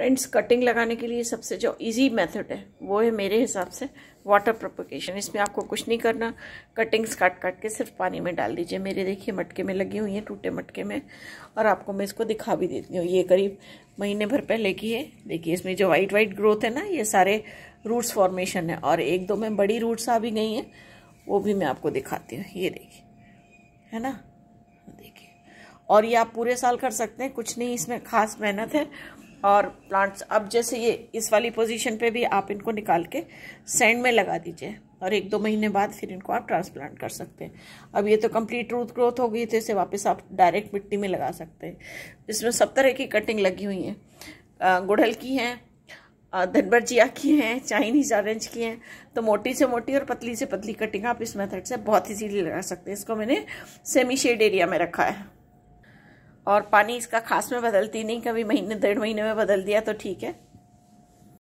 Friends cutting लगाने के लिए सबसे जो इजी मेथड है, वो है मेरे हिसाब से वाटर प्रोपोकेशन इसमें आपको कुछ नहीं करना। कटिंग्स काट काट के सिर्फ़ पानी में डाल दीजिए। मेरे देखिए मटके में लगी हुई हैं, टूटे मटके में, और आपको मैं इसको दिखा भी देती हूँ। ये करीब महीने भर पहले की है। देखिए, इसमें जो वाइट वाइट ग्रोथ है ना, ये सारे रूट्स फॉर्मेशन है, और एक दो में बड़ी रूट्स आ भी गई हैं, वो भी मैं आपको दिखाती हूँ। ये देखिए, है ना? देखिए, और ये आप पूरे साल कर सकते हैं, कुछ नहीं, इसमें खास मेहनत है। और प्लांट्स अब जैसे ये, इस वाली पोजीशन पे भी आप इनको निकाल के सैंड में लगा दीजिए और एक दो महीने बाद फिर इनको आप ट्रांसप्लांट कर सकते हैं। अब ये तो कंप्लीट रूट ग्रोथ हो गई तो इसे वापस आप डायरेक्ट मिट्टी में लगा सकते हैं। इसमें सब तरह की कटिंग लगी हुई है। गुड़हल की हैं धनबरजिया की हैं चाइनीज़ ऑरेंज की हैं तो मोटी से मोटी और पतली से पतली कटिंग आप इस मेथड से बहुत इजीली लगा सकते हैं। इसको मैंने सेमी शेड एरिया में रखा है। और पानी इसका खास में बदलती नहीं, कभी महीने, डेढ़ महीने में बदल दिया तो ठीक है।